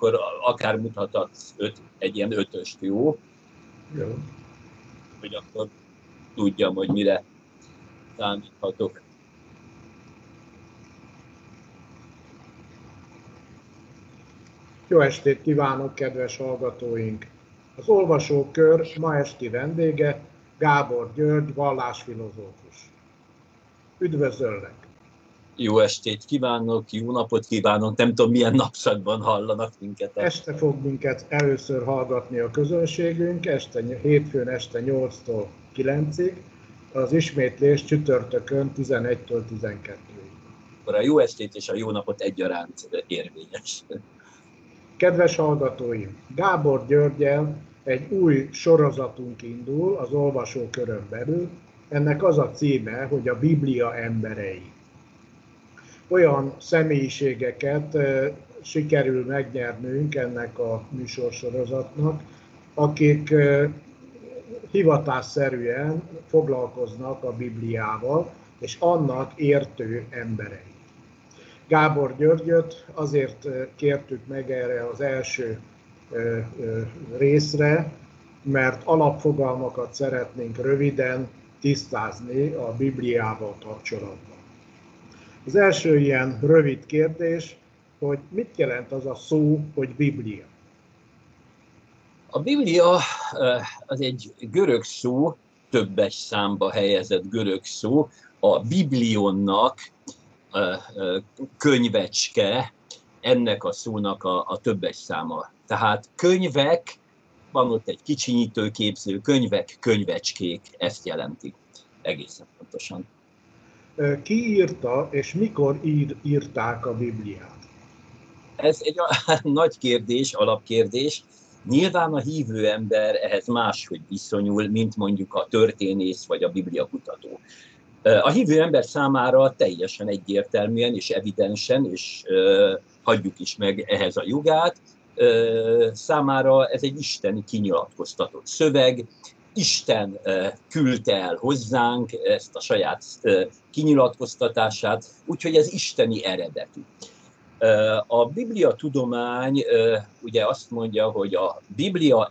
akkor akár mutathatsz öt, egy ilyen ötöst, jó? Jó. Hogy akkor tudjam, hogy mire számíthatok. Jó estét kívánok, kedves hallgatóink! Az olvasókör ma esti vendége Gábor György, vallásfilozófus. Üdvözöllek! Jó estét kívánok, jó napot kívánok, nem tudom milyen napszakban hallanak minket. Este fog minket először hallgatni a közönségünk, este, hétfőn este 8-tól 9-ig, az ismétlés csütörtökön 11-től 12-ig. Akkor a jó estét és a jó napot egyaránt érvényes. Kedves hallgatóim, Gábor Györgyel egy új sorozatunk indul az olvasókörön belül, ennek az a címe, hogy a Biblia emberei. Olyan személyiségeket sikerül megnyernünk ennek a műsorsorozatnak, akik hivatásszerűen foglalkoznak a Bibliával, és annak értő emberei. Gábor Györgyöt azért kértük meg erre az első részre, mert alapfogalmakat szeretnénk röviden tisztázni a Bibliával kapcsolatban. Az első ilyen rövid kérdés, hogy mit jelent az a szó, hogy Biblia? A Biblia az egy görög szó, többes számba helyezett görög szó, a biblionnak könyvecske, ennek a szónak a, a többes száma. Tehát könyvek, van ott egy kicsinyítő képző, könyvek, könyvecskék, ezt jelentik egészen pontosan. Ki írta, és mikor ír, írták a Bibliát? Ez egy nagy kérdés, alapkérdés. Nyilván a hívő ember ehhez máshogy viszonyul, mint mondjuk a történész vagy a bibliakutató. A hívő ember számára teljesen egyértelműen és evidensen, és hagyjuk is meg ehhez a jogát, számára ez egy isteni kinyilatkoztatott szöveg, Isten küldte el hozzánk ezt a saját kinyilatkoztatását, úgyhogy ez isteni eredetű. A Biblia tudomány ugye azt mondja, hogy a Biblia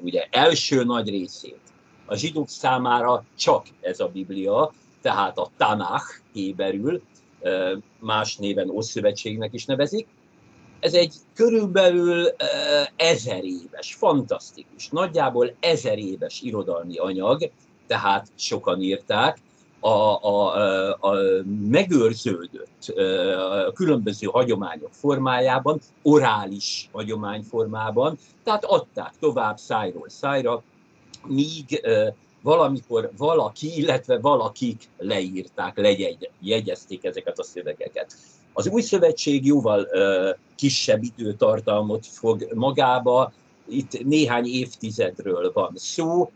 ugye első nagy részét a zsidók számára csak ez a Biblia, tehát a Tanach éberül, más néven Ószövetségnek is nevezik. Ez egy körülbelül ezer éves, fantasztikus, nagyjából ezer éves irodalmi anyag, tehát sokan írták, a, a, a megőrződött a különböző hagyományok formájában, orális hagyomány formában, tehát adták tovább szájról szájra, míg valamikor valaki, illetve valakik leírták, lejegyezték ezeket a szövegeket. Az új szövetség jóval kisebb időtartalmot fog magába, itt néhány évtizedről van szó,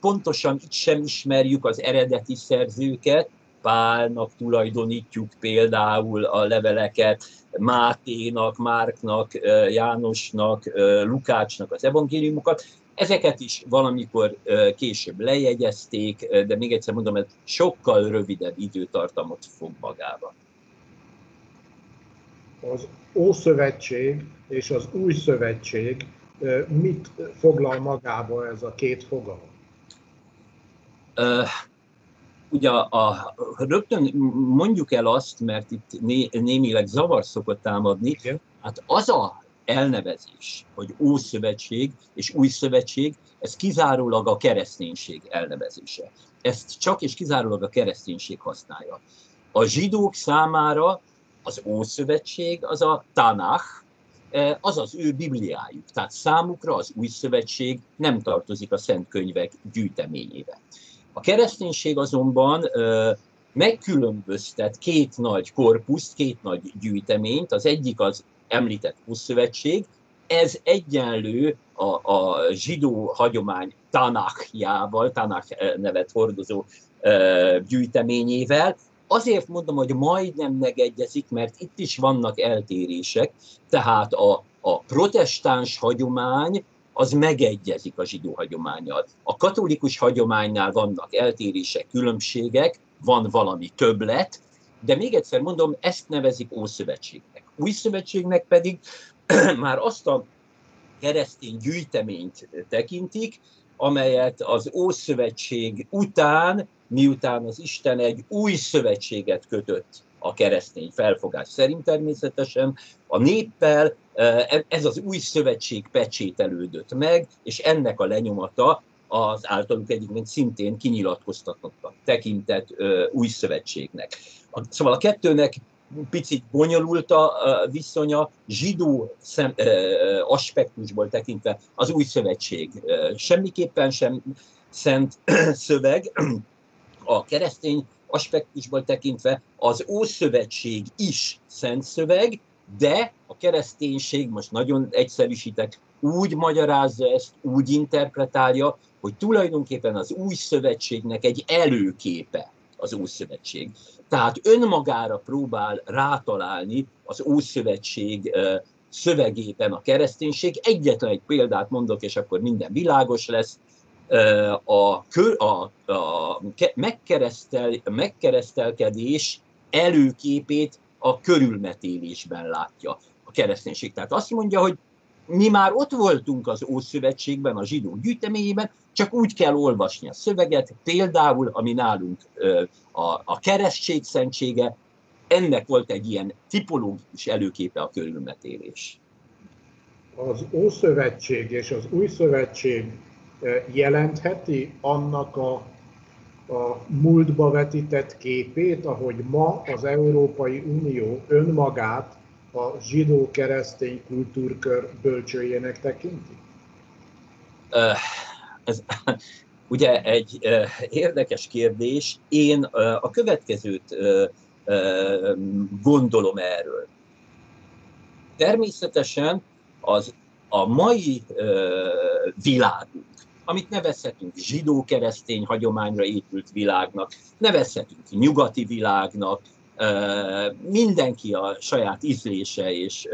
pontosan itt sem ismerjük az eredeti szerzőket, Pálnak tulajdonítjuk például a leveleket, Máténak, Márknak, Jánosnak, Lukácsnak az evangéliumokat, Ezeket is valamikor később lejegyezték, de még egyszer mondom, ez sokkal rövidebb időtartamot fog magába. Az Ószövetség és az Új Szövetség mit foglal magába ez a két fogalom? Uh, ugye a, a, rögtön mondjuk el azt, mert itt né, némileg zavar szokott támadni, Igen. hát az a elnevezés, hogy Ószövetség és Új Szövetség, ez kizárólag a kereszténység elnevezése. Ezt csak és kizárólag a kereszténység használja. A zsidók számára az Ószövetség az a Tanach, e, az az ő Bibliájuk. Tehát számukra az Új Szövetség nem tartozik a Szent Könyvek gyűjteményébe. A kereszténység azonban e, megkülönböztet két nagy korpuszt, két nagy gyűjteményt. Az egyik az említett Puszszövetség, ez egyenlő a, a zsidó hagyomány Tanachjával, Tanach eh, nevet hordozó e, gyűjteményével. Azért mondom, hogy majdnem megegyezik, mert itt is vannak eltérések, tehát a, a protestáns hagyomány az megegyezik a zsidó hagyományjal. A katolikus hagyománynál vannak eltérések, különbségek, van valami többlet, de még egyszer mondom, ezt nevezik Ószövetségnek. új szövetségnek pedig már azt a keresztény gyűjteményt tekintik, amelyet az Ószövetség után, miután az Isten egy új szövetséget kötött a keresztény felfogás szerint természetesen, a néppel e, ez az új szövetség pecsételődött meg, és ennek a lenyomata az általuk egyébként szintén kinyilatkoztatottak tekintett új szövetségnek. Szóval a kettőnek picit bonyolult a viszonya, zsidó szem, aspektusból tekintve az új szövetség. Semmiképpen sem szent szöveg, a keresztény aspektusból tekintve az Ószövetség is szent szöveg, de a kereszténység, most nagyon egyszerűsítek, úgy magyarázza ezt, úgy interpretálja, hogy tulajdonképpen az új szövetségnek egy előképe az Ószövetség. Tehát önmagára próbál rátalálni az Ószövetség szövegében a kereszténység. Egyetlen egy példát mondok, és akkor minden világos lesz. A, kör, a, a megkeresztel, megkeresztelkedés előképét a körülmetélésben látja a kereszténység. Tehát azt mondja, hogy mi már ott voltunk az Ószövetségben, a zsidó gyűjteményében, csak úgy kell olvasni a szöveget, például, ami nálunk a, a keresztség szentsége, ennek volt egy ilyen tipológikus előképe a körülmetélés. Az Ószövetség és az Új Szövetség jelentheti annak a, a múltba vetített képét, ahogy ma az Európai Unió önmagát a zsidó-keresztény kultúrkör bölcsőjének tekinti? Ez ugye egy érdekes kérdés. Én a következőt gondolom erről. Természetesen az a mai világunk, amit nevezhetünk zsidó-keresztény hagyományra épült világnak, nevezhetünk nyugati világnak, mindenki a saját ízlése és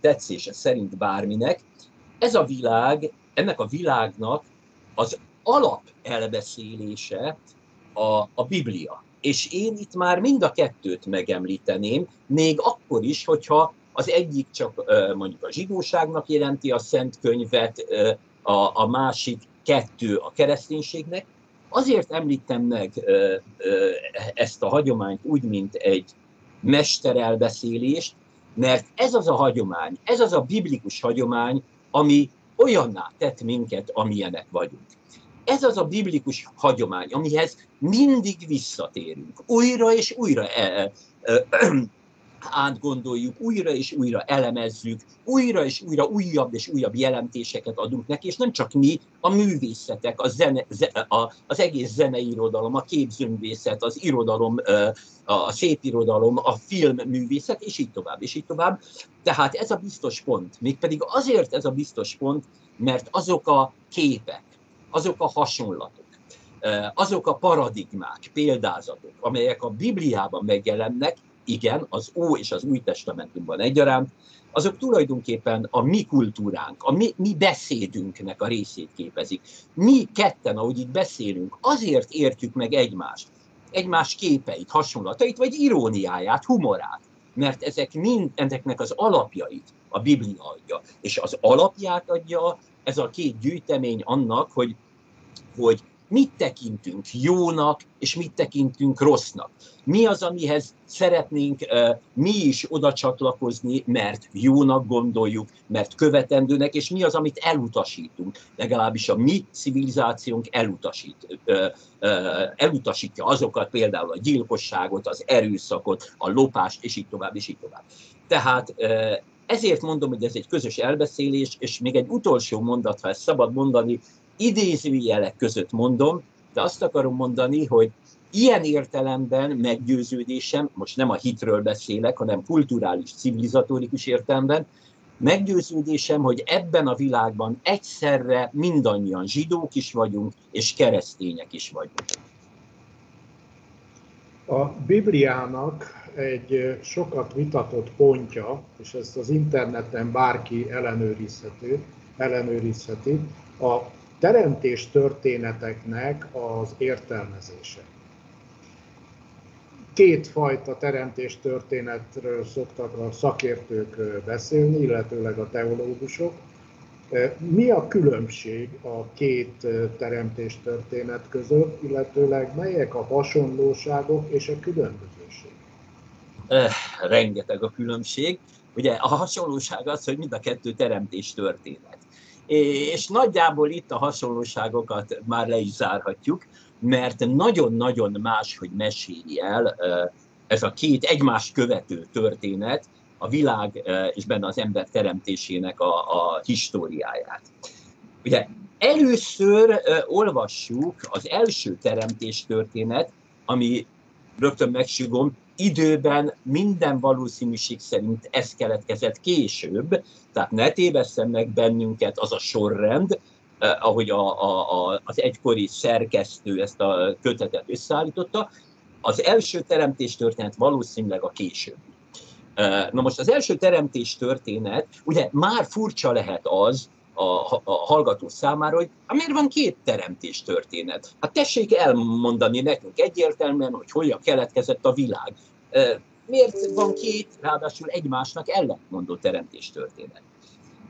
tetszése szerint bárminek. Ez a világ, ennek a világnak az alap elbeszélése a, a Biblia. És én itt már mind a kettőt megemlíteném, még akkor is, hogyha az egyik csak mondjuk a zsidóságnak jelenti a szent könyvet, a, a másik kettő a kereszténységnek, Azért említem meg ezt a hagyományt úgy, mint egy mesterelbeszélést, mert ez az a hagyomány, ez az a biblikus hagyomány, ami olyanná tett minket, amilyenek vagyunk. Ez az a biblikus hagyomány, amihez mindig visszatérünk, újra és újra átgondoljuk, újra és újra elemezzük, újra és újra újabb és újabb jelentéseket adunk neki, és nem csak mi, a művészetek, a zene, a, az egész zeneirodalom, a képzőművészet, az irodalom, a szépirodalom, a filmművészet, és így tovább, és így tovább. Tehát ez a biztos pont, mégpedig azért ez a biztos pont, mert azok a képek, azok a hasonlatok, azok a paradigmák, példázatok, amelyek a Bibliában megjelennek, igen, az Ó és az Új Testamentumban egyaránt, azok tulajdonképpen a mi kultúránk, a mi, mi beszédünknek a részét képezik. Mi ketten, ahogy itt beszélünk, azért értjük meg egymást, egymás képeit, hasonlatait, vagy iróniáját, humorát, mert ezek mind, ezeknek az alapjait a Biblia adja. És az alapját adja ez a két gyűjtemény annak, hogy, hogy mit tekintünk jónak, és mit tekintünk rossznak. Mi az, amihez szeretnénk uh, mi is oda csatlakozni, mert jónak gondoljuk, mert követendőnek, és mi az, amit elutasítunk. Legalábbis a mi civilizációnk elutasít, uh, uh, elutasítja azokat, például a gyilkosságot, az erőszakot, a lopást, és így tovább, és így tovább. Tehát ezért mondom, hogy ez egy közös elbeszélés, és még egy utolsó mondat, ha ezt szabad mondani, idézőjelek között mondom, de azt akarom mondani, hogy ilyen értelemben meggyőződésem, most nem a hitről beszélek, hanem kulturális, civilizatórikus értelemben, meggyőződésem, hogy ebben a világban egyszerre mindannyian zsidók is vagyunk, és keresztények is vagyunk. A Bibliának egy sokat vitatott pontja, és ezt az interneten bárki ellenőrizhető, ellenőrizheti, a teremtés történeteknek az értelmezése. kétfajta teremtés történetről szoktak a szakértők beszélni, illetőleg a teológusok. Mi a különbség a két teremtés történet között, illetőleg melyek a hasonlóságok és a különbözőség? Rengeteg a különbség. Ugye a hasonlóság az, hogy mind a kettő teremtés történet. És nagyjából itt a hasonlóságokat már le is zárhatjuk, mert nagyon-nagyon más, hogy meséli el ez a két egymást követő történet, a világ és benne az ember teremtésének a, a históriáját. Ugye először olvassuk az első teremtés történet, ami rögtön megsugom, időben minden valószínűség szerint ez keletkezett később, tehát ne tévesszem meg bennünket az a sorrend, eh, ahogy a, a, a, az egykori szerkesztő ezt a kötetet összeállította, az első teremtés történet valószínűleg a később. Na most az első teremtés történet, ugye már furcsa lehet az, a, a hallgató számára, hogy hát miért van két teremtés történet? Hát tessék elmondani nekünk egyértelműen, hogy hogyan keletkezett a világ. Miért van két, ráadásul egymásnak ellentmondó teremtés történet?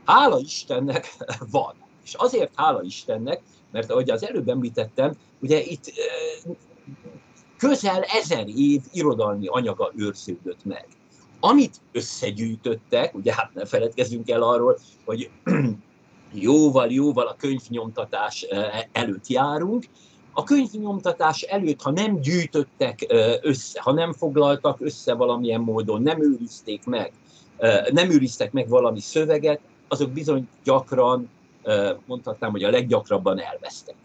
Hála Istennek van. És azért hála Istennek, mert ahogy az előbb említettem, ugye itt közel ezer év irodalmi anyaga őrződött meg. Amit összegyűjtöttek, ugye hát ne feledkezzünk el arról, hogy jóval-jóval a könyvnyomtatás előtt járunk, a könyvnyomtatás előtt, ha nem gyűjtöttek össze, ha nem foglaltak össze valamilyen módon, nem őrizték meg, nem őriztek meg valami szöveget, azok bizony gyakran, mondhatnám, hogy a leggyakrabban elvesztek.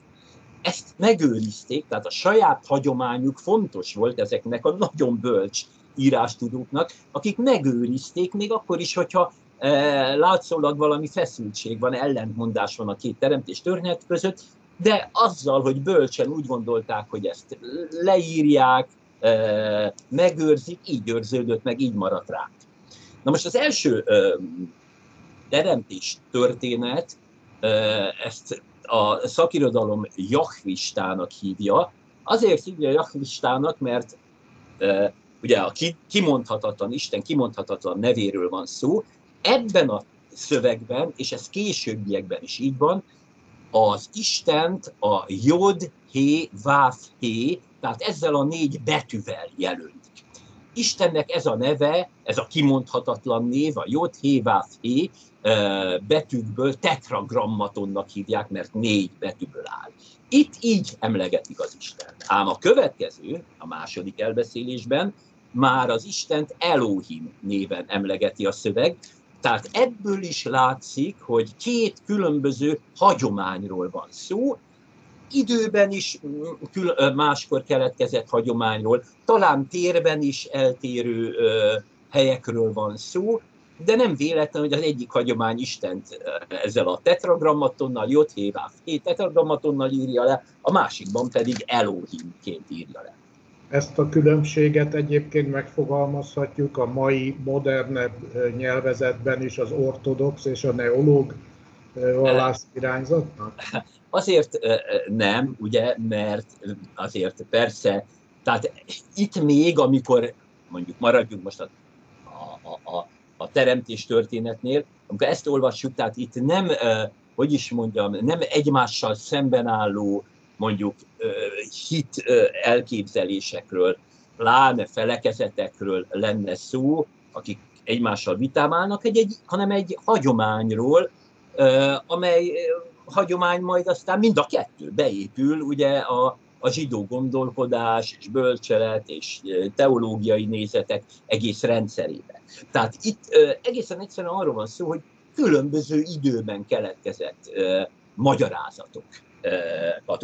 Ezt megőrizték, tehát a saját hagyományuk fontos volt ezeknek a nagyon bölcs írástudóknak, akik megőrizték, még akkor is, hogyha látszólag valami feszültség van, ellentmondás van a két teremtés történet között, de azzal, hogy bölcsen úgy gondolták, hogy ezt leírják, megőrzik, így őrződött meg, így maradt rá. Na most az első teremtés történet, ezt a szakirodalom Jahvistának hívja. Azért hívja Jahvistának, mert ugye a kimondhatatlan, Isten kimondhatatlan nevéről van szó, ebben a szövegben, és ez későbbiekben is így van, az Istent a Jod, Hé, Váf, Hé, tehát ezzel a négy betűvel jelölik. Istennek ez a neve, ez a kimondhatatlan név, a Jod, Hé, Váf, Hé, betűkből tetragrammatonnak hívják, mert négy betűből áll. Itt így emlegetik az Isten. Ám a következő, a második elbeszélésben, már az Istent Elohim néven emlegeti a szöveg, tehát ebből is látszik, hogy két különböző hagyományról van szó, időben is mm, máskor keletkezett hagyományról, talán térben is eltérő helyekről van szó, de nem véletlen, hogy az egyik hagyomány Istent ezzel a tetragrammatonnal, Jothéváf két tetragrammatonnal írja le, a másikban pedig Elohimként írja le. Ezt a különbséget egyébként megfogalmazhatjuk a mai modernebb nyelvezetben is az ortodox és a neológ vallász irányzatnak? Azért nem, ugye, mert azért persze, tehát itt még, amikor mondjuk maradjunk most a, a, a, a teremtés történetnél, amikor ezt olvassuk, tehát itt nem, hogy is mondjam, nem egymással szemben álló mondjuk hit elképzelésekről, pláne felekezetekről lenne szó, akik egymással vitám állnak, egy, egy, hanem egy hagyományról, amely hagyomány majd aztán mind a kettő beépül ugye a, a zsidó gondolkodás és bölcselet és teológiai nézetek egész rendszerébe. Tehát itt egészen egyszerűen arról van szó, hogy különböző időben keletkezett magyarázatokat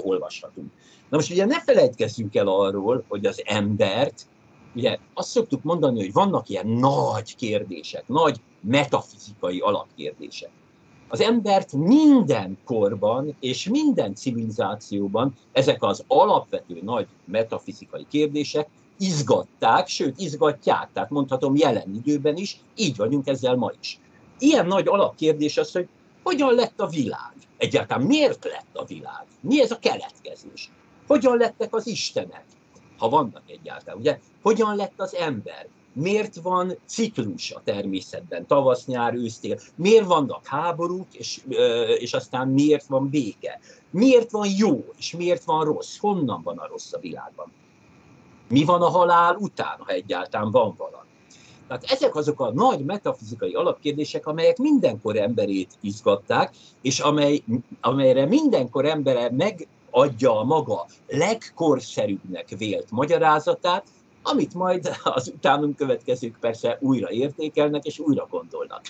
olvashatunk. Na most ugye ne felejtkezzünk el arról, hogy az embert, ugye azt szoktuk mondani, hogy vannak ilyen nagy kérdések, nagy metafizikai alapkérdések. Az embert minden korban és minden civilizációban ezek az alapvető nagy metafizikai kérdések izgatták, sőt izgatják, tehát mondhatom jelen időben is, így vagyunk ezzel ma is. Ilyen nagy alapkérdés az, hogy hogyan lett a világ? Egyáltalán miért lett a világ? Mi ez a keletkezés? Hogyan lettek az istenek? ha vannak egyáltalán. Ugye, hogyan lett az ember? Miért van ciklus a természetben, tavasz, nyár, ősztél? Miért vannak háborúk, és, és aztán miért van béke? Miért van jó, és miért van rossz? Honnan van a rossz a világban? Mi van a halál után, ha egyáltalán van valami? Tehát ezek azok a nagy metafizikai alapkérdések, amelyek mindenkor emberét izgatták, és amely, amelyre mindenkor embere megadja a maga legkorszerűbbnek vélt magyarázatát, amit majd az utánunk következők persze újra értékelnek és újra gondolnak.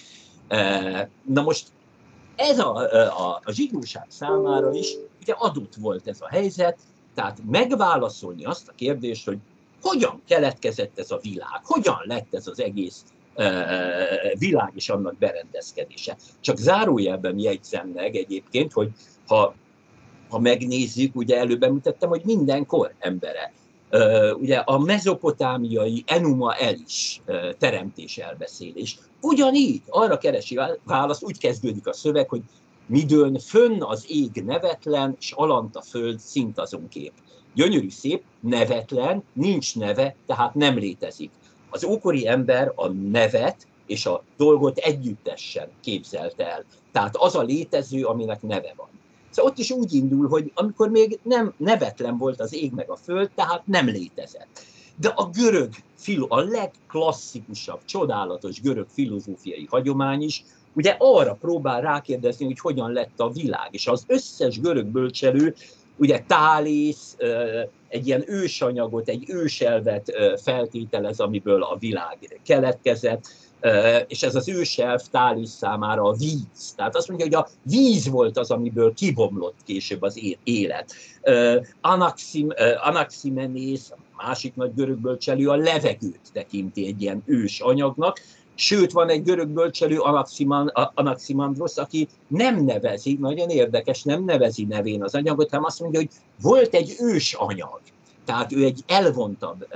E, na most ez a, a, a zsidóság számára is ugye adott volt ez a helyzet, tehát megválaszolni azt a kérdést, hogy hogyan keletkezett ez a világ, hogyan lett ez az egész világ és annak berendezkedése. Csak zárójelben jegyzem meg egyébként, hogy ha, ha megnézzük, ugye előbb említettem, hogy mindenkor embere. Ugye a mezopotámiai Enuma El is teremtés elbeszélés. Ugyanígy arra keresi választ, úgy kezdődik a szöveg, hogy midőn fönn az ég nevetlen, s alant a föld szint azon kép gyönyörű szép, nevetlen, nincs neve, tehát nem létezik. Az ókori ember a nevet és a dolgot együttesen képzelte el. Tehát az a létező, aminek neve van. Szóval ott is úgy indul, hogy amikor még nem nevetlen volt az ég meg a föld, tehát nem létezett. De a görög, a legklasszikusabb, csodálatos görög filozófiai hagyomány is ugye arra próbál rákérdezni, hogy hogyan lett a világ. És az összes görög bölcselő ugye Tálisz egy ilyen ősanyagot, egy őselvet feltételez, amiből a világ keletkezett, és ez az őselv Tálisz számára a víz. Tehát azt mondja, hogy a víz volt az, amiből kibomlott később az élet. Anaxim, Anaximenész, másik nagy görög bölcselő a levegőt tekinti egy ilyen ős anyagnak, Sőt, van egy görög bölcselő, Anaximandros, aki nem nevezi, nagyon érdekes, nem nevezi nevén az anyagot, hanem azt mondja, hogy volt egy ős anyag. Tehát ő egy elvontabb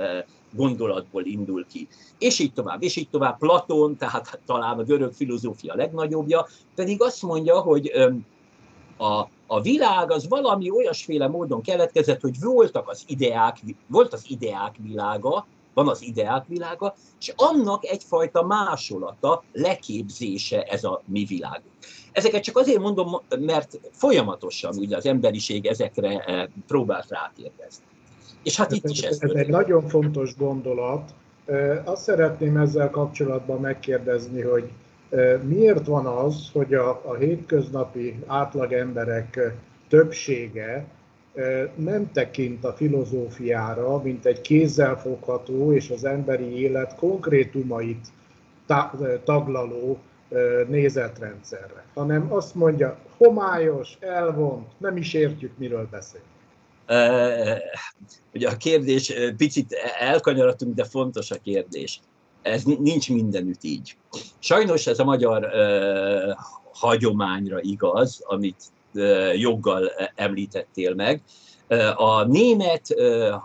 gondolatból indul ki. És így tovább, és így tovább. Platón, tehát talán a görög filozófia legnagyobbja, pedig azt mondja, hogy a, a világ az valami olyasféle módon keletkezett, hogy voltak az ideák, volt az ideák világa, van az ideák világa, és annak egyfajta másolata, leképzése ez a mi világunk. Ezeket csak azért mondom, mert folyamatosan ugye az emberiség ezekre eh, próbált rákérdezni. És hát itt is ez. Ez egy nagyon fontos gondolat. Eh, azt szeretném ezzel kapcsolatban megkérdezni, hogy eh, miért van az, hogy a, a hétköznapi átlag emberek többsége nem tekint a filozófiára, mint egy kézzelfogható és az emberi élet konkrétumait taglaló nézetrendszerre, hanem azt mondja, homályos, elvont, nem is értjük, miről beszél. Ugye a kérdés, picit elkanyarodtunk, de fontos a kérdés. Ez nincs mindenütt így. Sajnos ez a magyar hagyományra igaz, amit joggal említettél meg. A német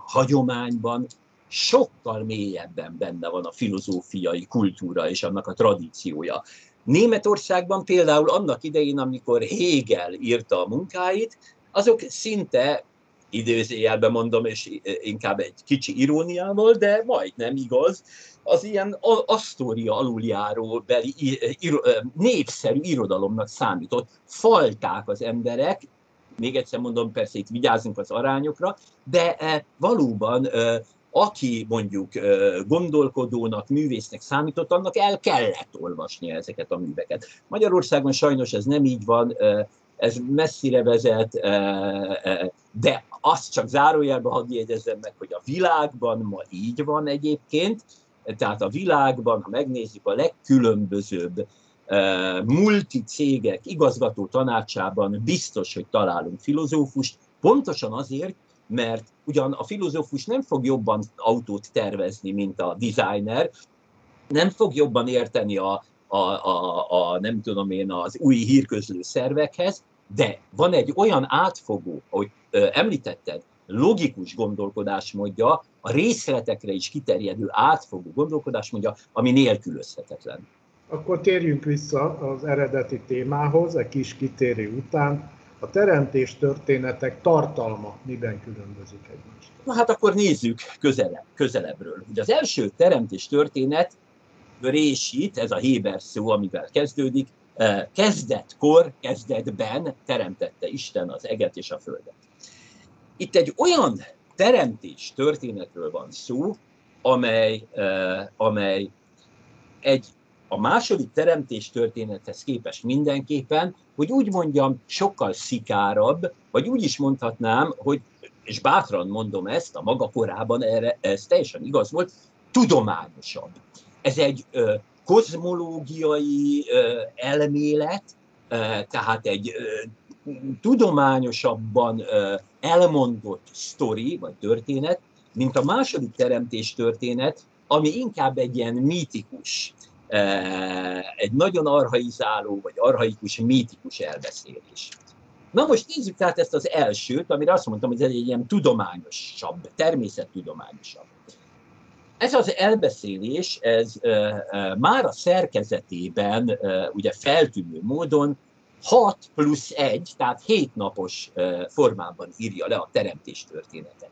hagyományban sokkal mélyebben benne van a filozófiai kultúra és annak a tradíciója. Németországban például annak idején, amikor Hegel írta a munkáit, azok szinte időzéjelben mondom, és inkább egy kicsi iróniával, de majdnem igaz, az ilyen asztória aluljáró beli népszerű irodalomnak számított. Falták az emberek, még egyszer mondom, persze itt vigyázunk az arányokra, de valóban aki mondjuk gondolkodónak, művésznek számított, annak el kellett olvasni ezeket a műveket. Magyarországon sajnos ez nem így van, ez messzire vezet, de azt csak zárójelben hadd jegyezzem meg, hogy a világban ma így van egyébként, tehát a világban, ha megnézzük a legkülönbözőbb multi cégek igazgató tanácsában biztos, hogy találunk filozófust, pontosan azért, mert ugyan a filozófus nem fog jobban autót tervezni, mint a designer, nem fog jobban érteni a, a, a, a nem tudom én, az új hírközlő szervekhez, de van egy olyan átfogó, ahogy említetted, logikus gondolkodásmódja, a részletekre is kiterjedő átfogó gondolkodásmódja, ami nélkülözhetetlen. Akkor térjünk vissza az eredeti témához, egy kis kitérő után. A teremtés történetek tartalma miben különbözik egymástól? Na hát akkor nézzük közelebb, közelebbről. Ugye az első teremtés történet, résít, ez a Héber szó, amivel kezdődik, kezdetkor, kezdetben teremtette Isten az eget és a földet. Itt egy olyan teremtés történetről van szó, amely, amely egy a második teremtés történethez képest mindenképpen, hogy úgy mondjam, sokkal szikárabb, vagy úgy is mondhatnám, hogy, és bátran mondom ezt, a maga korában erre ez teljesen igaz volt, tudományosabb. Ez egy ö, kozmológiai elmélet, tehát egy tudományosabban elmondott sztori, vagy történet, mint a második teremtés történet, ami inkább egy ilyen mítikus, egy nagyon arhaizáló, vagy arhaikus, mítikus elbeszélés. Na most nézzük tehát ezt az elsőt, amire azt mondtam, hogy ez egy ilyen tudományosabb, természettudományosabb. Ez az elbeszélés, ez már a szerkezetében ugye feltűnő módon 6 plusz 1, tehát 7 napos formában írja le a teremtés történetet.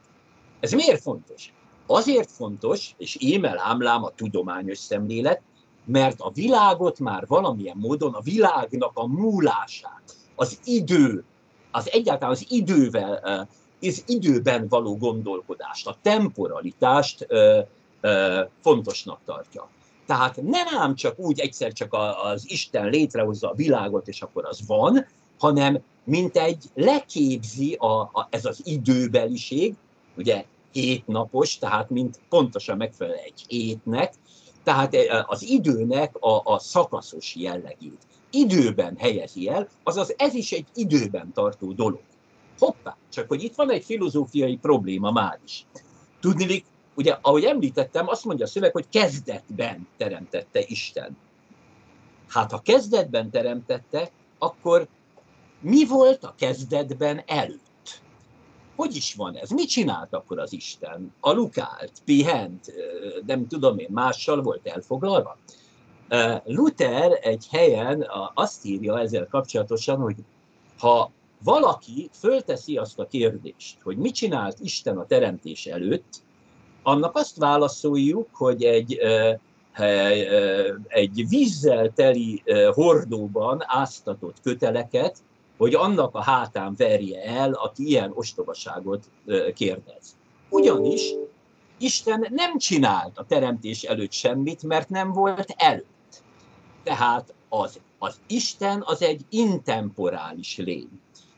Ez miért fontos? Azért fontos, és émel ámlám a tudományos szemlélet, mert a világot már valamilyen módon, a világnak a múlását, az idő, az egyáltalán az idővel, az időben való gondolkodást, a temporalitást fontosnak tartja. Tehát nem ám csak úgy egyszer csak az Isten létrehozza a világot, és akkor az van, hanem mint egy leképzi a, a, ez az időbeliség, ugye hétnapos, tehát mint pontosan megfelel egy hétnek, tehát az időnek a, a szakaszos jellegét időben helyezi el, azaz ez is egy időben tartó dolog. Hoppá, csak hogy itt van egy filozófiai probléma már is. Tudnilik, ugye, ahogy említettem, azt mondja a szöveg, hogy kezdetben teremtette Isten. Hát ha kezdetben teremtette, akkor mi volt a kezdetben előtt? Hogy is van ez? Mit csinált akkor az Isten? Alukált, pihent, nem tudom én, mással volt elfoglalva? Luther egy helyen azt írja ezzel kapcsolatosan, hogy ha valaki fölteszi azt a kérdést, hogy mit csinált Isten a teremtés előtt, annak azt válaszoljuk, hogy egy, egy vízzel teli hordóban áztatott köteleket, hogy annak a hátán verje el, aki ilyen ostobaságot kérdez. Ugyanis Isten nem csinált a teremtés előtt semmit, mert nem volt előtt. Tehát az, az Isten az egy intemporális lény.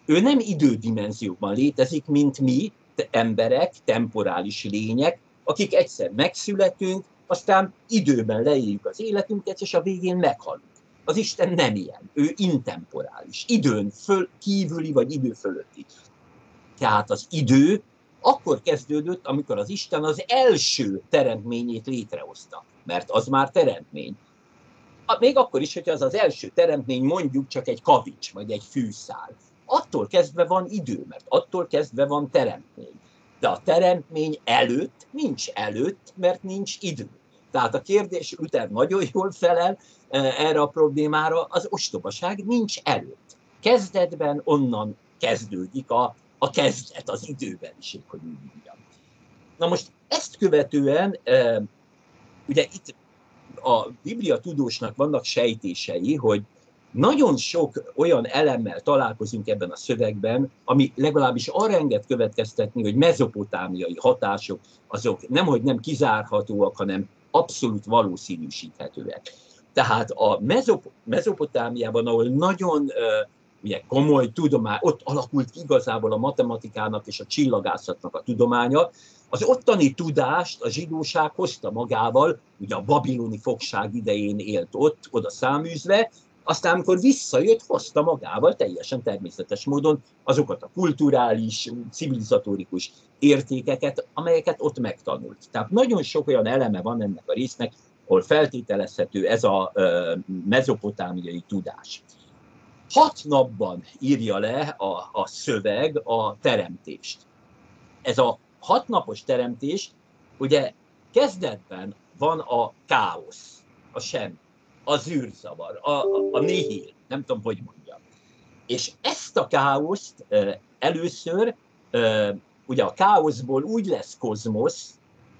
Ő nem idődimenzióban létezik, mint mi, emberek, temporális lények, akik egyszer megszületünk, aztán időben leéljük az életünket, és a végén meghalunk. Az Isten nem ilyen, ő intemporális, időn föl, kívüli vagy idő fölötti. Tehát az idő akkor kezdődött, amikor az Isten az első teremtményét létrehozta, mert az már teremtmény. Még akkor is, hogyha az az első teremtmény mondjuk csak egy kavics, vagy egy fűszál. Attól kezdve van idő, mert attól kezdve van teremtmény de a teremtmény előtt nincs előtt, mert nincs idő. Tehát a kérdés Luther nagyon jól felel e, erre a problémára, az ostobaság nincs előtt. Kezdetben onnan kezdődik a, a kezdet, az időbeliség, hogy úgy mondjam. Na most ezt követően, e, ugye itt a Biblia tudósnak vannak sejtései, hogy nagyon sok olyan elemmel találkozunk ebben a szövegben, ami legalábbis arra enged következtetni, hogy mezopotámiai hatások azok nemhogy nem kizárhatóak, hanem abszolút valószínűsíthetőek. Tehát a mezop- mezopotámiában, ahol nagyon ugye, komoly tudomány, ott alakult igazából a matematikának és a csillagászatnak a tudománya, az ottani tudást a zsidóság hozta magával, ugye a babiloni fogság idején élt ott, oda száműzve, aztán, amikor visszajött, hozta magával teljesen természetes módon azokat a kulturális, civilizatórikus értékeket, amelyeket ott megtanult. Tehát nagyon sok olyan eleme van ennek a résznek, ahol feltételezhető ez a mezopotámiai tudás. Hat napban írja le a, a szöveg a teremtést. Ez a hat napos teremtés, ugye kezdetben van a káosz, a semmi a zűrzavar, a, a, nihil, nem tudom, hogy mondjam. És ezt a káoszt először, ugye a káoszból úgy lesz kozmosz,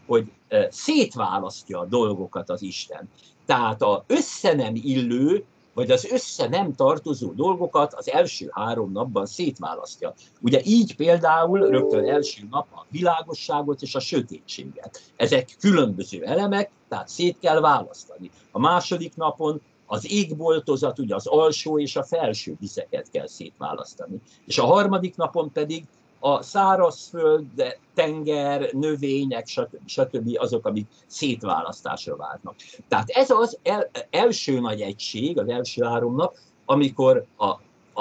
hogy szétválasztja a dolgokat az Isten. Tehát a össze nem illő, vagy az össze nem tartozó dolgokat az első három napban szétválasztja. Ugye így például rögtön első nap a világosságot és a sötétséget. Ezek különböző elemek, tehát szét kell választani. A második napon az égboltozat, ugye az alsó és a felső vizeket kell szétválasztani. És a harmadik napon pedig a szárazföld, tenger, növények, stb. stb. azok, amik szétválasztásra váltnak. Tehát ez az el, első nagy egység, az első három nap, amikor a,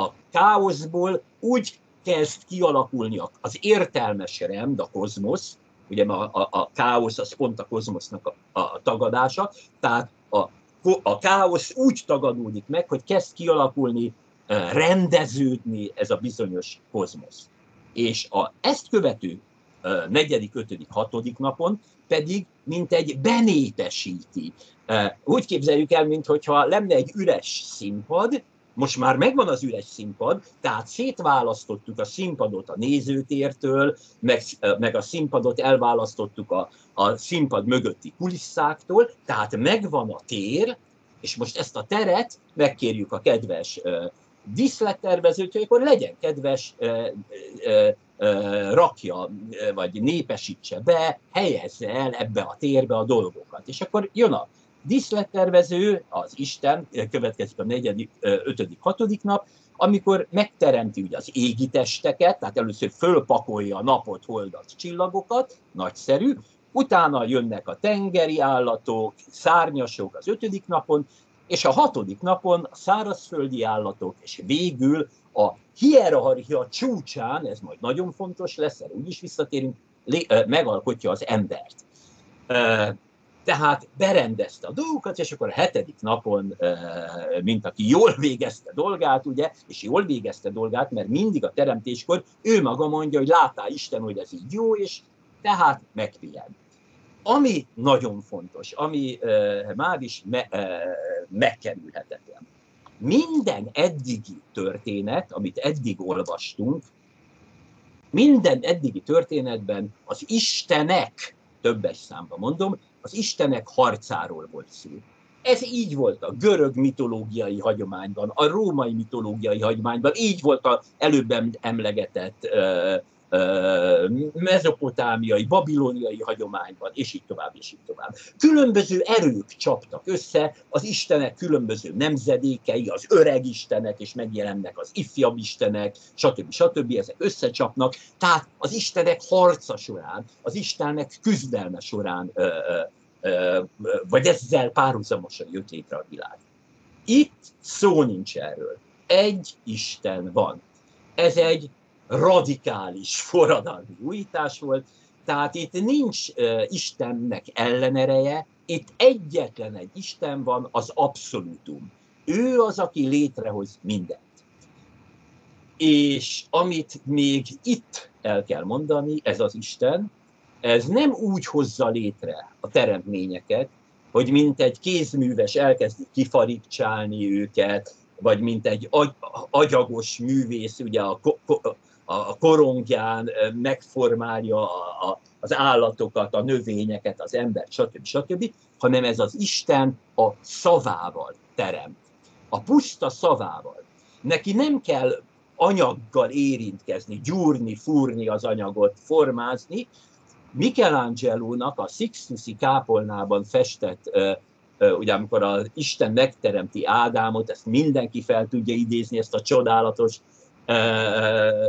a káoszból úgy kezd kialakulni az értelmes rend, a kozmosz, ugye a, a, a káosz az pont a kozmosznak a, a tagadása, tehát a, a káosz úgy tagadódik meg, hogy kezd kialakulni, rendeződni ez a bizonyos kozmosz és a ezt követő negyedik, ötödik, hatodik napon pedig mint egy benépesíti. Úgy képzeljük el, mintha lenne egy üres színpad, most már megvan az üres színpad, tehát szétválasztottuk a színpadot a nézőtértől, meg, meg a színpadot elválasztottuk a, a színpad mögötti kulisszáktól, tehát megvan a tér, és most ezt a teret megkérjük a kedves díszlettervezőt, hogy akkor legyen kedves, rakja, vagy népesítse be, helyezze el ebbe a térbe a dolgokat. És akkor jön a díszlettervező, az Isten, következik a negyedik, ötödik, hatodik nap, amikor megteremti ugye az égi testeket, tehát először fölpakolja a napot, holdat, csillagokat, nagyszerű, utána jönnek a tengeri állatok, szárnyasok az ötödik napon, és a hatodik napon szárazföldi állatok, és végül a hierarchia csúcsán, ez majd nagyon fontos lesz, erre úgyis visszatérünk, megalkotja az embert. Tehát berendezte a dolgokat, és akkor a hetedik napon, mint aki jól végezte dolgát, ugye, és jól végezte dolgát, mert mindig a teremtéskor ő maga mondja, hogy látá Isten, hogy ez így jó, és tehát megpihen. Ami nagyon fontos, ami uh, már is me, uh, megkerülhetetlen. Minden eddigi történet, amit eddig olvastunk, minden eddigi történetben az Istenek, többes számban mondom, az Istenek harcáról volt szó. Ez így volt a görög mitológiai hagyományban, a római mitológiai hagyományban, így volt a előbb emlegetett uh, mezopotámiai, babiloniai hagyományban, és így tovább, és így tovább. Különböző erők csaptak össze, az istenek különböző nemzedékei, az öreg istenek, és megjelennek az ifjabb istenek, stb. stb. ezek összecsapnak, tehát az istenek harca során, az istenek küzdelme során, vagy ezzel párhuzamosan jött létre a világ. Itt szó nincs erről. Egy Isten van. Ez egy radikális forradalmi újítás volt, tehát itt nincs Istennek ellenereje, itt egyetlen egy Isten van, az abszolútum. Ő az, aki létrehoz mindent. És amit még itt el kell mondani, ez az Isten, ez nem úgy hozza létre a teremtményeket, hogy mint egy kézműves elkezdi kifarigcsálni őket, vagy mint egy agy, agyagos művész, ugye a, a korongján megformálja a, az állatokat, a növényeket, az embert, stb. stb., hanem ez az Isten a szavával teremt. A puszta szavával. Neki nem kell anyaggal érintkezni, gyúrni, fúrni az anyagot, formázni. Michelangelo-nak a Sixtusi kápolnában festett ugye amikor az Isten megteremti Ádámot, ezt mindenki fel tudja idézni, ezt a csodálatos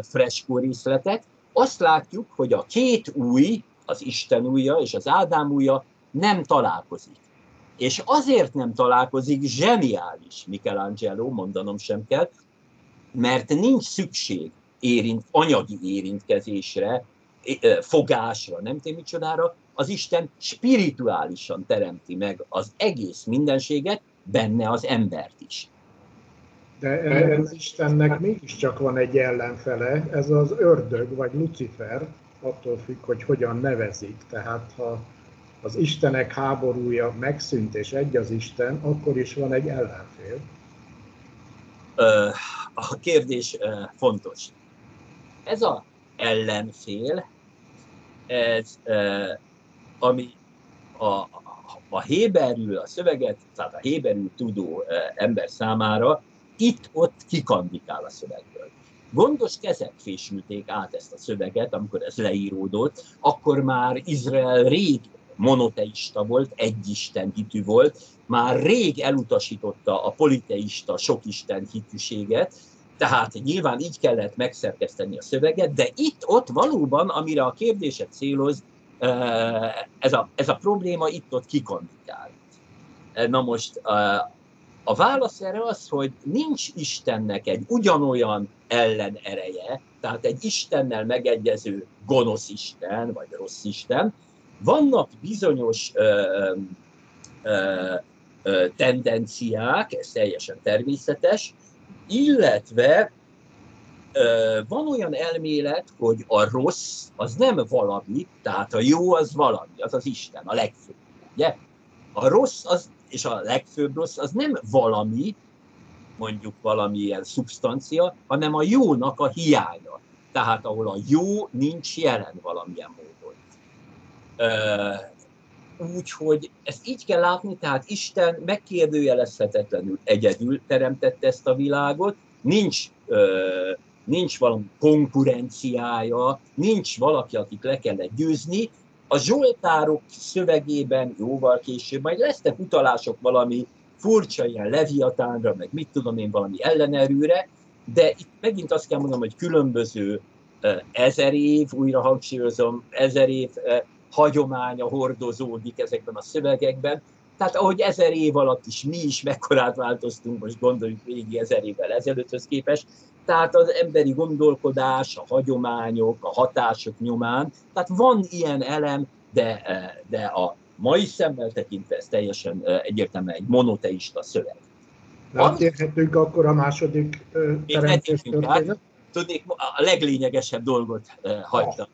freskó részletet, azt látjuk, hogy a két új, az Isten újja és az Ádám újja nem találkozik. És azért nem találkozik zseniális Michelangelo, mondanom sem kell, mert nincs szükség érint, anyagi érintkezésre, fogásra, nem tudom micsodára, az Isten spirituálisan teremti meg az egész mindenséget, benne az embert is. De ennek az Istennek mégiscsak van egy ellenfele, ez az ördög, vagy Lucifer, attól függ, hogy hogyan nevezik. Tehát ha az Istenek háborúja megszűnt, és egy az Isten, akkor is van egy ellenfél. a kérdés fontos. Ez a ellenfél, ez, ami a, a héberül a szöveget, tehát a héberül tudó ember számára itt-ott kikandikál a szövegből. Gondos kezek fésülték át ezt a szöveget, amikor ez leíródott, akkor már Izrael rég monoteista volt, egyisten hitű volt, már rég elutasította a politeista, sokisten hitűséget, tehát nyilván így kellett megszerkeszteni a szöveget, de itt-ott valóban, amire a kérdéset céloz, ez a, ez a probléma itt-ott kikondikál. Na most a válasz erre az, hogy nincs Istennek egy ugyanolyan ellenereje, tehát egy Istennel megegyező gonosz Isten, vagy rossz Isten. Vannak bizonyos ö, ö, ö, tendenciák, ez teljesen természetes, illetve ö, van olyan elmélet, hogy a rossz az nem valami, tehát a jó az valami, az az Isten, a legfőbb. Ugye? A rossz az és a legfőbb rossz az nem valami, mondjuk valamilyen szubstancia, hanem a jónak a hiánya. Tehát ahol a jó nincs jelen valamilyen módon. Úgyhogy ezt így kell látni, tehát Isten megkérdőjelezhetetlenül egyedül teremtette ezt a világot, nincs, nincs valami konkurenciája, nincs valaki, akit le kellett győzni, a Zsoltárok szövegében jóval később majd lesznek utalások valami furcsa ilyen leviatánra, meg mit tudom én, valami ellenerőre, de itt megint azt kell mondanom, hogy különböző ezer év, újra hangsúlyozom, ezer év hagyománya hordozódik ezekben a szövegekben. Tehát ahogy ezer év alatt is mi is mekkorát változtunk, most gondoljuk végig ezer évvel ezelőtthöz képest, tehát az emberi gondolkodás, a hagyományok, a hatások nyomán, tehát van ilyen elem, de, de a mai szemmel tekintve ez teljesen egyértelműen egy monoteista szöveg. Átérhetünk akkor a második teremtés történet? Tudnék, a leglényegesebb dolgot hagytam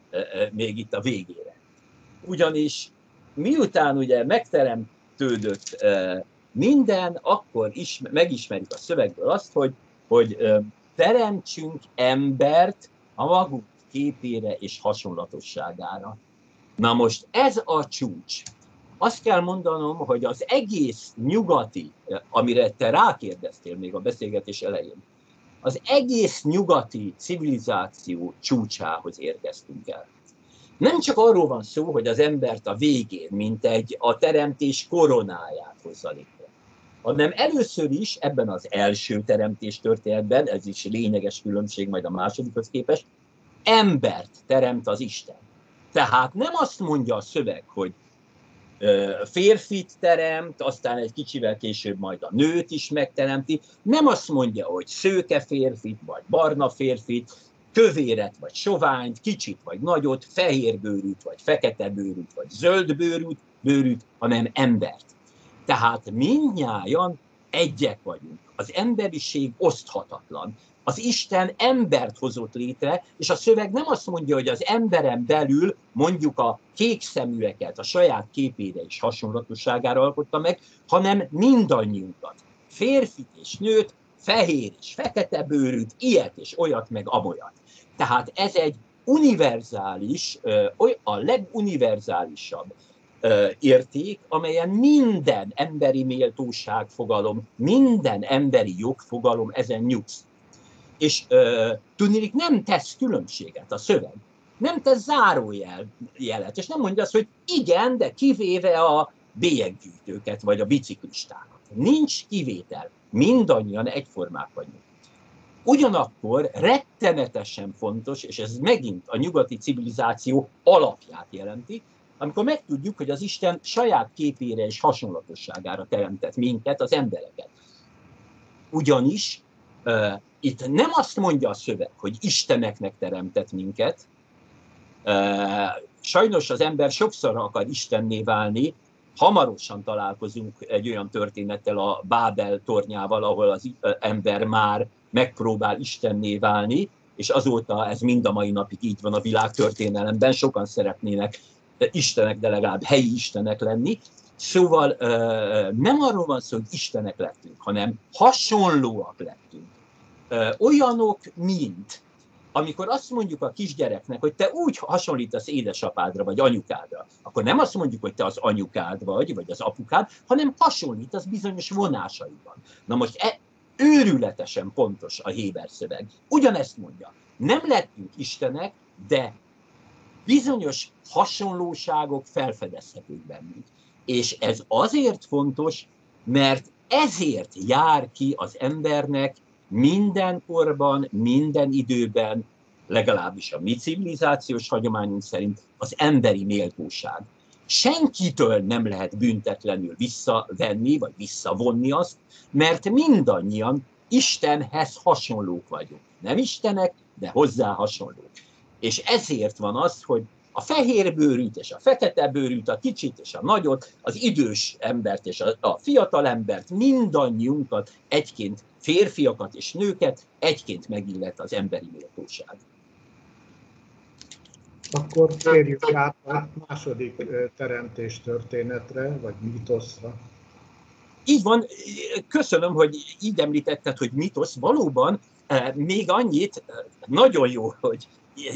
még itt a végére. Ugyanis miután ugye megteremtődött minden, akkor is megismerjük a szövegből azt, hogy, hogy teremtsünk embert a magunk képére és hasonlatosságára. Na most ez a csúcs. Azt kell mondanom, hogy az egész nyugati, amire te rákérdeztél még a beszélgetés elején, az egész nyugati civilizáció csúcsához érkeztünk el. Nem csak arról van szó, hogy az embert a végén, mint egy a teremtés koronáját hozza létre hanem először is ebben az első teremtés történetben, ez is lényeges különbség majd a másodikhoz képest, embert teremt az Isten. Tehát nem azt mondja a szöveg, hogy férfit teremt, aztán egy kicsivel később majd a nőt is megteremti. Nem azt mondja, hogy szőke férfit, vagy barna férfit, kövéret vagy soványt, kicsit vagy nagyot, fehérbőrűt vagy feketebőrűt vagy zöldbőrűt, bőrűt, hanem embert. Tehát mindnyájan egyek vagyunk. Az emberiség oszthatatlan. Az Isten embert hozott létre, és a szöveg nem azt mondja, hogy az emberen belül mondjuk a kék szeműeket a saját képére és hasonlatosságára alkotta meg, hanem mindannyiunkat. Férfit és nőt, fehér és fekete bőrűt, ilyet és olyat, meg amolyat. Tehát ez egy univerzális, a leguniverzálisabb érték, amelyen minden emberi méltóság fogalom, minden emberi jogfogalom ezen nyugsz. És tudnék, nem tesz különbséget a szöveg. Nem tesz zárójelet, és nem mondja azt, hogy igen, de kivéve a bélyeggyűjtőket, vagy a biciklistákat. Nincs kivétel. Mindannyian egyformák vagyunk. Ugyanakkor rettenetesen fontos, és ez megint a nyugati civilizáció alapját jelenti, amikor megtudjuk, hogy az Isten saját képére és hasonlatosságára teremtett minket, az embereket. Ugyanis uh, itt nem azt mondja a szöveg, hogy Isteneknek teremtett minket, uh, sajnos az ember sokszor akar Istenné válni, hamarosan találkozunk egy olyan történettel a Bábel tornyával, ahol az ember már megpróbál Istenné válni, és azóta ez mind a mai napig így van a világtörténelemben, sokan szeretnének istenek, de legalább helyi istenek lenni. Szóval nem arról van szó, hogy istenek lettünk, hanem hasonlóak lettünk. olyanok, mint amikor azt mondjuk a kisgyereknek, hogy te úgy hasonlítasz édesapádra vagy anyukádra, akkor nem azt mondjuk, hogy te az anyukád vagy, vagy az apukád, hanem hasonlítasz bizonyos vonásaiban. Na most e, őrületesen pontos a Héber szöveg. Ugyanezt mondja. Nem lettünk Istenek, de bizonyos hasonlóságok felfedezhetők bennünk. És ez azért fontos, mert ezért jár ki az embernek minden korban, minden időben, legalábbis a mi civilizációs hagyományunk szerint az emberi méltóság. Senkitől nem lehet büntetlenül visszavenni, vagy visszavonni azt, mert mindannyian Istenhez hasonlók vagyunk. Nem Istenek, de hozzá hasonlók. És ezért van az, hogy a fehér bőrűt és a fekete bőrűt, a kicsit és a nagyot, az idős embert és a, a fiatal embert, mindannyiunkat egyként, férfiakat és nőket egyként megillet az emberi méltóság. Akkor térjük át a második teremtés történetre, vagy mitoszra. Így van, köszönöm, hogy így említetted, hogy mitosz. Valóban még annyit, nagyon jó, hogy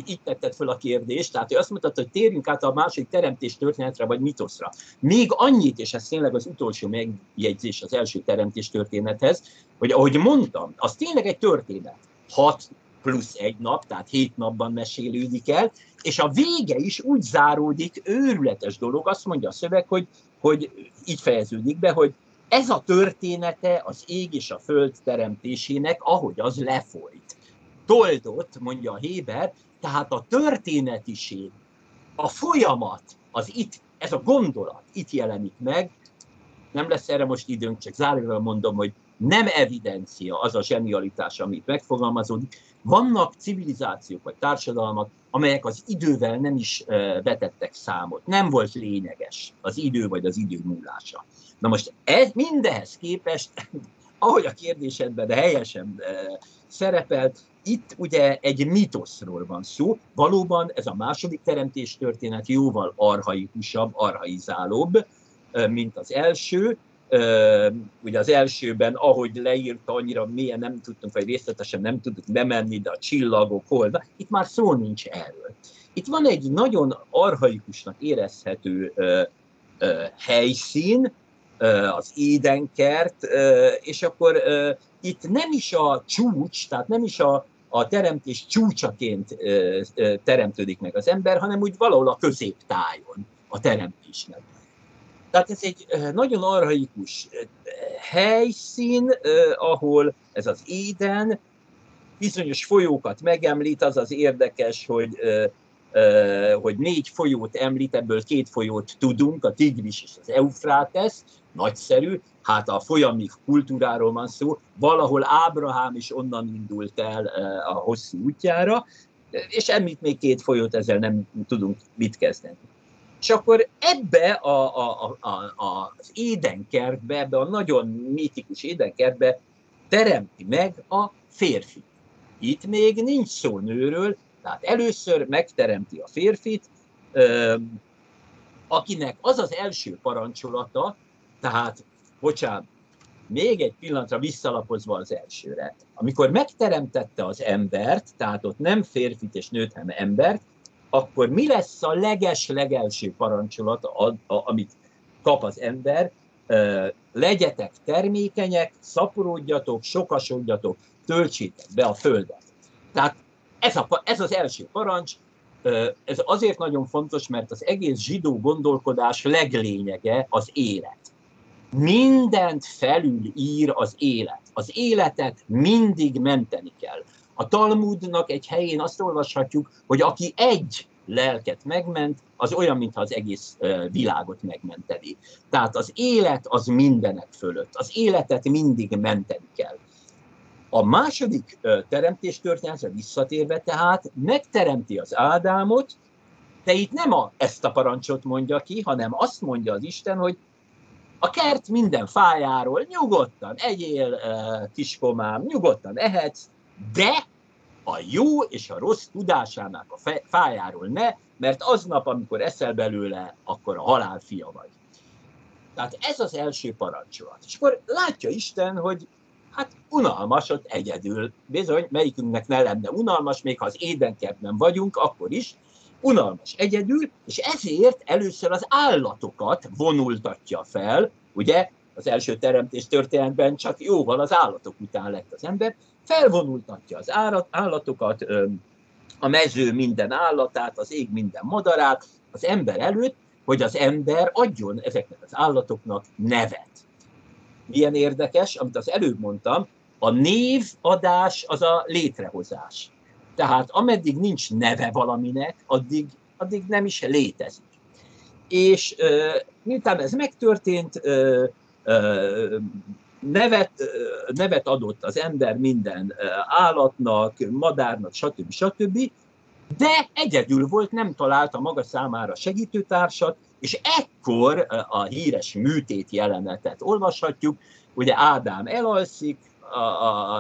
így tetted föl a kérdést, tehát ő azt mondta, hogy térjünk át a második teremtés történetre, vagy mitoszra. Még annyit, és ez tényleg az utolsó megjegyzés az első teremtés történethez, hogy ahogy mondtam, az tényleg egy történet. Hat plusz egy nap, tehát hét napban mesélődik el, és a vége is úgy záródik, őrületes dolog, azt mondja a szöveg, hogy, hogy így fejeződik be, hogy ez a története az ég és a föld teremtésének, ahogy az lefolyt. Toldott, mondja a Héber, tehát a történetiség, a folyamat, az itt, ez a gondolat itt jelenik meg, nem lesz erre most időnk, csak zárójelben mondom, hogy nem evidencia az a zsenialitás, amit megfogalmazódik. Vannak civilizációk vagy társadalmak, amelyek az idővel nem is vetettek számot. Nem volt lényeges az idő vagy az idő múlása. Na most ez mindehez képest, ahogy a kérdésedben helyesen szerepelt, itt ugye egy mitoszról van szó, valóban ez a második teremtés történet jóval arhaikusabb, arhaizálóbb, mint az első. Ugye az elsőben, ahogy leírta, annyira mélyen nem tudtunk, vagy részletesen nem tudtuk bemenni, de a csillagok hol, de itt már szó nincs erről. Itt van egy nagyon arhaikusnak érezhető helyszín, az édenkert, és akkor itt nem is a csúcs, tehát nem is a, a teremtés csúcsaként teremtődik meg az ember, hanem úgy valahol a középtájon a teremtésnek. Tehát ez egy nagyon arhaikus helyszín, ahol ez az éden bizonyos folyókat megemlít, az az érdekes, hogy hogy négy folyót említ, ebből két folyót tudunk, a Tigris és az Eufrates, nagyszerű, hát a folyami kultúráról van szó, valahol Ábrahám is onnan indult el a hosszú útjára, és említ még két folyót, ezzel nem tudunk mit kezdeni. És akkor ebbe a, a, a, a, az édenkertbe, ebbe a nagyon mítikus édenkertbe teremti meg a férfi. Itt még nincs szó nőről, tehát először megteremti a férfit, akinek az az első parancsolata, tehát, bocsánat, még egy pillanatra visszalapozva az elsőre. Amikor megteremtette az embert, tehát ott nem férfit és nőt, hanem embert, akkor mi lesz a leges-legelső parancsolat, amit kap az ember? Legyetek termékenyek, szaporodjatok, sokasodjatok, töltsétek be a földet. Tehát ez, a, ez az első parancs, ez azért nagyon fontos, mert az egész zsidó gondolkodás leglényege az élet. Mindent felül ír az élet. Az életet mindig menteni kell. A Talmudnak egy helyén azt olvashatjuk, hogy aki egy lelket megment, az olyan, mintha az egész világot megmenteni. Tehát az élet az mindenek fölött. Az életet mindig menteni kell. A második teremtés történetre visszatérve tehát megteremti az Ádámot, de itt nem a, ezt a parancsot mondja ki, hanem azt mondja az Isten, hogy a kert minden fájáról nyugodtan egyél, kiskomám, nyugodtan ehetsz, de a jó és a rossz tudásának a fájáról ne, mert aznap, amikor eszel belőle, akkor a halál fia vagy. Tehát ez az első parancsolat. És akkor látja Isten, hogy Hát unalmas ott egyedül. Bizony, melyikünknek ne lenne unalmas, még ha az édenkertben vagyunk, akkor is. Unalmas egyedül, és ezért először az állatokat vonultatja fel, ugye, az első teremtés történetben csak jóval az állatok után lett az ember, felvonultatja az állatokat, a mező minden állatát, az ég minden madarát az ember előtt, hogy az ember adjon ezeknek az állatoknak nevet. Milyen érdekes, amit az előbb mondtam, a névadás az a létrehozás. Tehát ameddig nincs neve valaminek, addig, addig nem is létezik. És miután ez megtörtént, nevet, nevet adott az ember minden állatnak, madárnak, stb. stb. De egyedül volt, nem találta maga számára segítőtársat, és ekkor a híres műtét jelenetet olvashatjuk, ugye Ádám elalszik,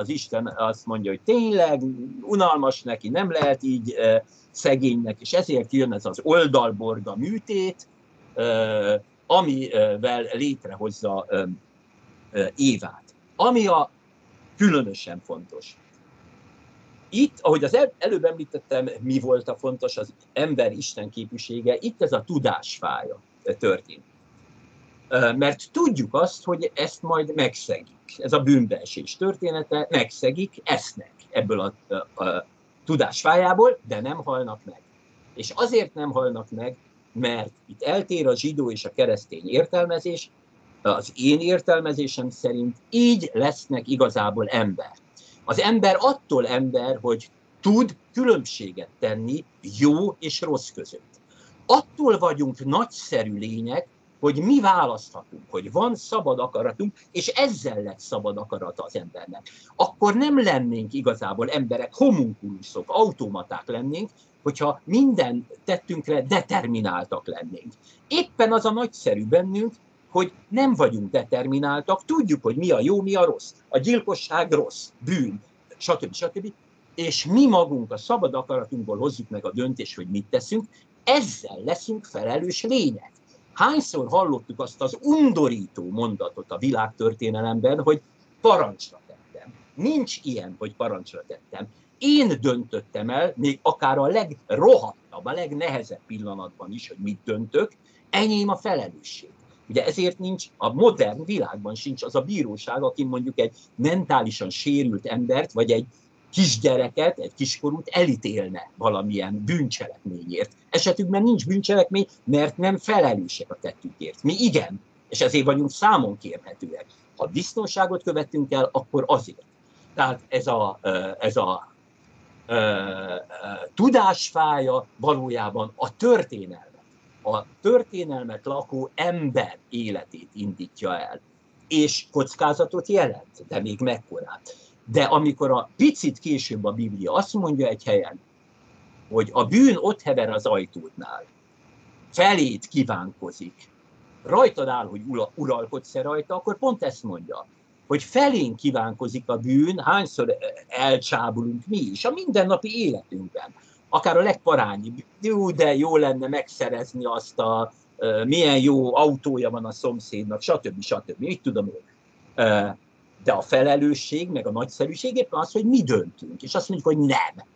az Isten azt mondja, hogy tényleg unalmas neki, nem lehet így szegénynek, és ezért jön ez az oldalborga műtét, amivel létrehozza Évát. Ami a különösen fontos. Itt, ahogy az előbb említettem, mi volt a fontos, az ember Isten képvisége, itt ez a tudásfája történt. Mert tudjuk azt, hogy ezt majd megszegik. Ez a bűnbeesés története, megszegik, esznek ebből a, a, a tudásfájából, de nem halnak meg. És azért nem halnak meg, mert itt eltér a zsidó és a keresztény értelmezés, az én értelmezésem szerint így lesznek igazából ember. Az ember attól ember, hogy tud különbséget tenni jó és rossz között. Attól vagyunk nagyszerű lények, hogy mi választhatunk, hogy van szabad akaratunk, és ezzel lett szabad akarata az embernek. Akkor nem lennénk igazából emberek, homunkuluszok, automaták lennénk, hogyha minden tettünkre determináltak lennénk. Éppen az a nagyszerű bennünk, hogy nem vagyunk determináltak, tudjuk, hogy mi a jó, mi a rossz. A gyilkosság rossz, bűn, stb. stb. És mi magunk a szabad akaratunkból hozzuk meg a döntést, hogy mit teszünk, ezzel leszünk felelős lények. Hányszor hallottuk azt az undorító mondatot a világtörténelemben, hogy parancsra tettem. Nincs ilyen, hogy parancsra tettem. Én döntöttem el, még akár a legrohadtabb, a legnehezebb pillanatban is, hogy mit döntök, enyém a felelősség. Ugye ezért nincs, a modern világban sincs az a bíróság, aki mondjuk egy mentálisan sérült embert, vagy egy kisgyereket, egy kiskorút elítélne valamilyen bűncselekményért. Esetükben nincs bűncselekmény, mert nem felelősek a tettükért. Mi igen, és ezért vagyunk számon kérhetőek. Ha biztonságot követünk el, akkor azért. Tehát ez a, ez a tudásfája valójában a történelem a történelmet lakó ember életét indítja el, és kockázatot jelent, de még mekkorát. De amikor a picit később a Biblia azt mondja egy helyen, hogy a bűn ott hever az ajtódnál, felét kívánkozik, rajtad áll, hogy uralkodsz-e rajta, akkor pont ezt mondja, hogy felén kívánkozik a bűn, hányszor elcsábulunk mi is a mindennapi életünkben akár a legparányibb, jó, de jó lenne megszerezni azt a milyen jó autója van a szomszédnak, stb. stb. Mit tudom én. De a felelősség, meg a nagyszerűség éppen az, hogy mi döntünk, és azt mondjuk, hogy nem,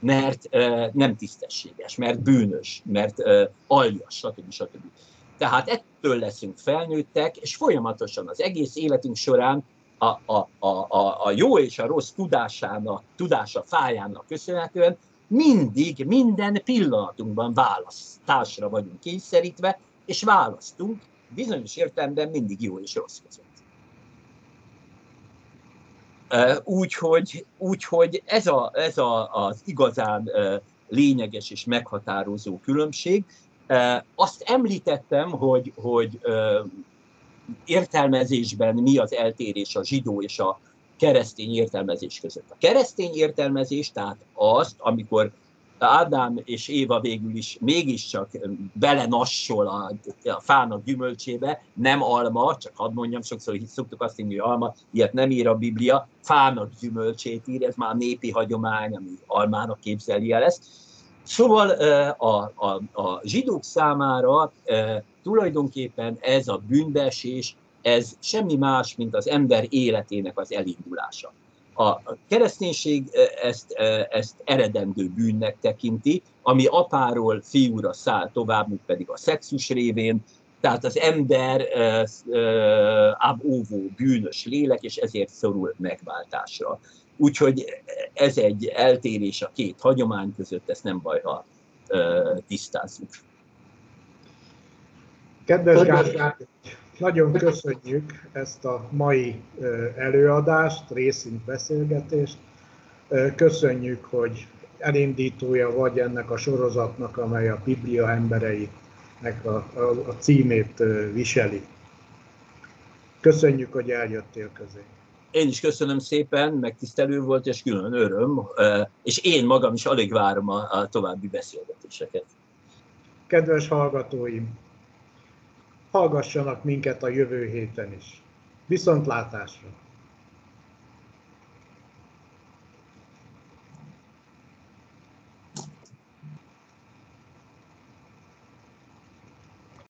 mert nem tisztességes, mert bűnös, mert aljas, stb. stb. Tehát ettől leszünk felnőttek, és folyamatosan az egész életünk során a, a, a, a, a jó és a rossz tudásának, tudása fájának köszönhetően mindig, minden pillanatunkban választásra vagyunk kényszerítve, és választunk, bizonyos értelemben mindig jó és rossz között. Úgyhogy úgy, hogy ez, a, ez a, az igazán lényeges és meghatározó különbség. Azt említettem, hogy, hogy értelmezésben mi az eltérés a zsidó és a keresztény értelmezés között. A keresztény értelmezés, tehát azt, amikor Ádám és Éva végül is mégiscsak belenassol a, a fának gyümölcsébe, nem alma, csak hadd mondjam, sokszor hogy szoktuk azt hinni, hogy alma, ilyet nem ír a Biblia, fának gyümölcsét ír, ez már népi hagyomány, ami almának képzeli el ezt. Szóval a, a, a zsidók számára tulajdonképpen ez a bűnbeesés ez semmi más, mint az ember életének az elindulása. A kereszténység ezt, ezt eredendő bűnnek tekinti, ami apáról fiúra száll tovább, mint pedig a szexus révén, tehát az ember ab óvó bűnös lélek, és ezért szorul megváltásra. Úgyhogy ez egy eltérés a két hagyomány között, ezt nem baj, ha tisztázzuk. Kedves Gáspár, nagyon köszönjük ezt a mai előadást, részünk beszélgetést. Köszönjük, hogy elindítója vagy ennek a sorozatnak, amely a Biblia embereinek a, a, a címét viseli. Köszönjük, hogy eljöttél közé. Én is köszönöm szépen, megtisztelő volt, és külön öröm, és én magam is alig várom a, a további beszélgetéseket. Kedves hallgatóim, hallgassanak minket a jövő héten is. Viszontlátásra!